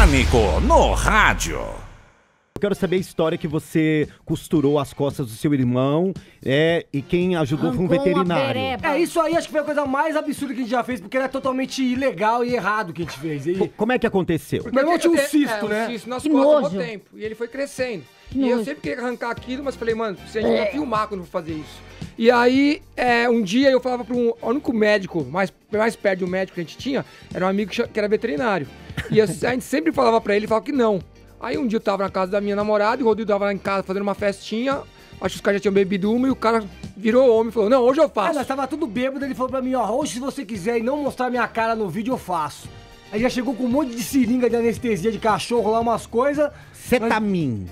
Pânico no rádio. Eu quero saber a história que você costurou as costas do seu irmão é, e quem ajudou foi um veterinário. É, isso aí acho que foi a coisa mais absurda que a gente já fez, porque era totalmente ilegal e errado o que a gente fez. E... Co- Como é que aconteceu? Meu irmão tinha um É, cisto, é, né? Um cisto nas Que costas há nojo. tempo. E ele foi crescendo. Que e eu nojo. sempre queria arrancar aquilo, mas falei, mano, se a gente vai filmar quando eu for fazer isso. E aí, é, um dia eu falava para um o único médico, mais, mais perto de um médico que a gente tinha, era um amigo que era veterinário. E eu- a gente sempre falava pra ele, ele falava que não. Aí um dia eu tava na casa da minha namorada e o Rodrigo tava lá em casa fazendo uma festinha. Acho que os caras já tinham bebido uma e o cara virou homem e falou: Não, hoje eu Ah, faço. nós tava tudo bêbado, ele falou pra mim, ó, hoje se você quiser e não mostrar minha cara no vídeo, eu faço. Aí já chegou com um monte de seringa de anestesia de cachorro lá, umas coisas. Cetamin.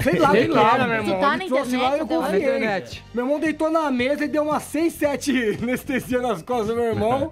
Sei lá Sei lá, era, meu irmão. tá Ele na trouxe internet lá e eu confiei. Na internet. Meu irmão deitou na mesa e deu umas 6, 7 anestesia nas costas do meu irmão.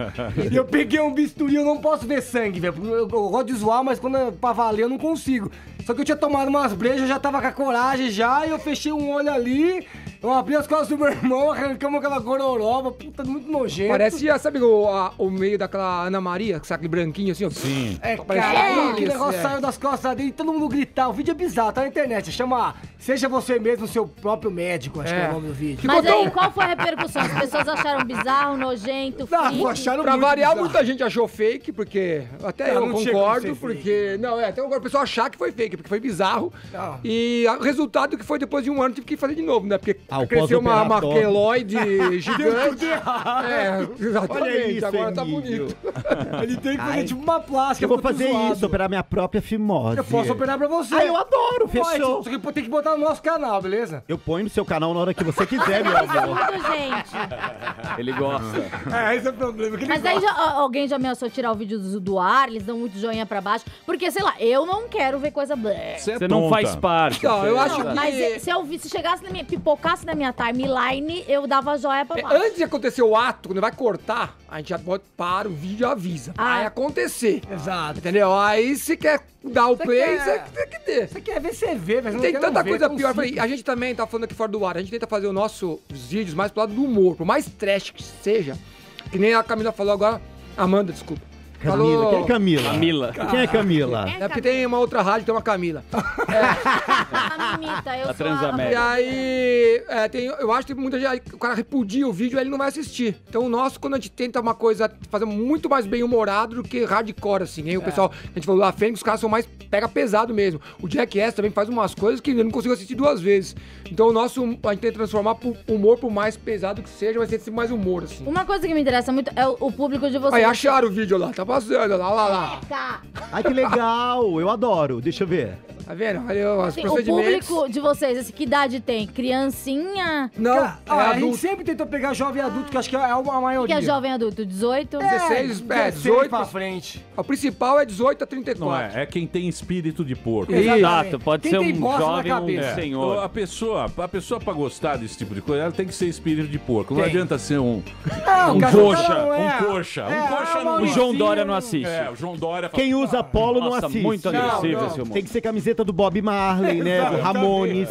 e eu peguei um bisturi, eu não posso ver sangue, velho. Eu, eu gosto de zoar, mas quando é pra valer eu não consigo. Só que eu tinha tomado umas brejas, já tava com a coragem já, e eu fechei um olho ali, eu abri as costas do meu irmão, arrancamos aquela gororoba, puta, muito nojento. Parece, sabe o, a- o meio daquela Ana Maria, que sabe branquinho assim, ó? Sim. É, Parece cara, uma aquele delícia, negócio é. saiu das costas dele e todo mundo gritar. O vídeo é bizarro, tá na internet. Chama Seja Você Mesmo Seu Próprio Médico, acho que é É. o nome do vídeo. Mas Ficou aí, tão- qual foi a repercussão? As pessoas acharam bizarro, nojento, Não, freak? acharam Pra muito variar, bizarro. muita gente achou fake, porque até Não, eu não concordo, porque. Não, é, até agora o pessoal achar que foi fake, porque foi bizarro. Não. E a- o resultado que foi depois de um ano tive que fazer de novo, né? Porque Ah, o cresceu uma, uma pós-operatório. queloide gigante. É, exatamente. Olha isso, agora tá bonito. Ele tem que fazer Ai. tipo uma plástica. Eu vou fazer isso, operar minha própria fimose. Eu posso operar pra você. Ah, eu adoro, fechou. Só que tem que botar no nosso canal, beleza? Eu ponho no seu canal na hora que você quiser, meu é amor. muito gente. Ele gosta. É, esse é o problema. que ele Mas aí gosta. já- a- alguém já ameaçou tirar o vídeo do, do ar, eles dão muito joinha pra baixo. Porque, sei lá, eu não quero ver coisa blé. Você é não faz parte. Não, eu acho Não, que. mas se eu vi, se chegasse na minha, pipocasse na minha timeline, eu dava joia pra É, baixo. Antes de acontecer o ato, quando vai cortar, a gente já bota, para o vídeo e avisa. Ah. Vai acontecer. Exato. Entendeu? Aí se quer dar o Você play, quer- você tem que ter. Você quer ver, você vê. Você Tem quer tanta não ver, coisa com pior. Falei, a gente também tá falando aqui fora do ar. A gente tenta fazer o nosso os vídeos mais pro lado do humor. Por mais trash que seja. Que nem a Camila falou agora. Amanda, desculpa. Camila, quem é Camila? Camila. Quem é Camila? É, É porque tem uma outra rádio, tem uma Camila. A mimita, eu A sou Transamérica. E aí, é, tem, eu acho que muita gente, o cara repudia o vídeo, aí ele não vai assistir. Então o nosso, quando a gente tenta uma coisa, fazer muito mais bem humorado do que hardcore, assim. Aí o pessoal, a gente falou, a Fênix, os caras são mais, pega pesado mesmo. O Jackass também faz umas coisas que eu não consigo assistir duas vezes. Então o nosso, a gente tenta transformar pro humor, por mais pesado que seja, vai ser mais humor, assim. Uma coisa que me interessa muito é o, o público de vocês. Aí acharam o vídeo lá, tá passando, lá, lá, lá. Ai, que legal. Eu adoro. Deixa eu ver. Tá vendo? Olha os Assim, o procedimentos. público de vocês, esse, que idade tem? Criancinha? Não, Cara, é ó, a gente adulto. sempre tentou pegar jovem adulto, que acho que é uma O que maioria. é jovem adulto? 18? 16, é, 16 18 pra frente. O principal é 18 a 34. Não é, é quem tem espírito de porco. Exato, pode Quem ser tem um bosta na jovem ou um. É, senhor. A pessoa, a pessoa pra gostar desse tipo de coisa, ela tem que ser espírito de porco. Não Tem. adianta ser um, Não, um cara, coxa, não é. um coxa. É, um coxa ah, não O João Dória não assiste. É, o João Dória fala, Quem usa polo não Nossa, assiste. muito agressivo não. esse humor. Tem que ser camiseta do Bob Marley, né? Do Ramones.